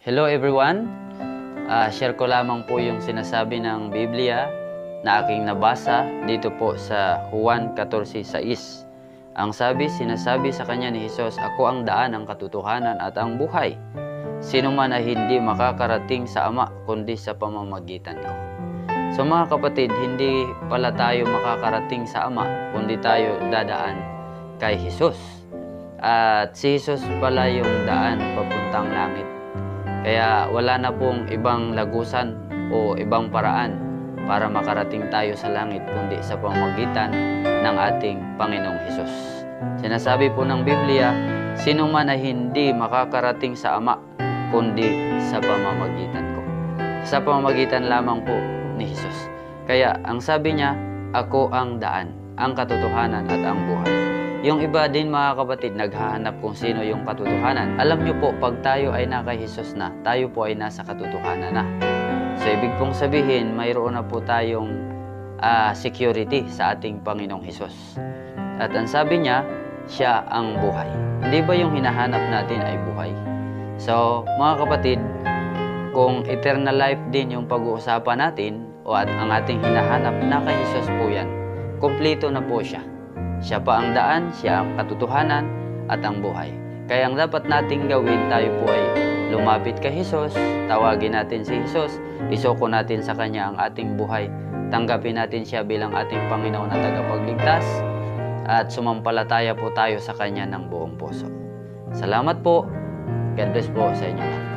Hello everyone. Ah, share ko lamang po yung sinasabi ng Biblia na aking nabasa dito po sa Juan 14:6. Ang sabi, sinasabi sa kanya ni Jesus, Ako ang daan, ang katotohanan at ang buhay. Sino man ay hindi makakarating sa Ama kundi sa pamamagitan ko. So mga kapatid, hindi pala tayo makakarating sa Ama kundi tayo dadaan kay Jesus. At si Jesus pala yung daan papuntang langit. Kaya wala na pong ibang lagusan o ibang paraan para makarating tayo sa langit kundi sa pamagitan ng ating Panginoong Hesus. Sinasabi po ng Biblia, sino man ay hindi makakarating sa Ama kundi sa pamamagitan ko. Sa pamamagitan lamang po ni Hesus. Kaya ang sabi niya, ako ang daan, ang katotohanan at ang buhay. Yung iba din mga kapatid, naghahanap kung sino yung katotohanan. Alam nyo po, pag tayo ay naka Jesus na, tayo po ay nasa katotohanan na. So, ibig pong sabihin, mayroon na po tayong ah, security sa ating Panginoong Hesus. At ang sabi niya, siya ang buhay. Hindi ba yung hinahanap natin ay buhay? So, mga kapatid, kung eternal life din yung pag-uusapan natin o at ang ating hinahanap na kay Jesus po yan, kumpleto na po siya. Siya pa ang daan, siya ang katotohanan at ang buhay. Kaya ang dapat nating gawin, tayo po ay lumapit kay Jesus, tawagin natin si Jesus, isoko natin sa Kanya ang ating buhay, tanggapin natin siya bilang ating Panginoon na tagapagligtas, at sumampalataya po tayo sa Kanya ng buong puso. Salamat po. God bless po sa inyo lahat.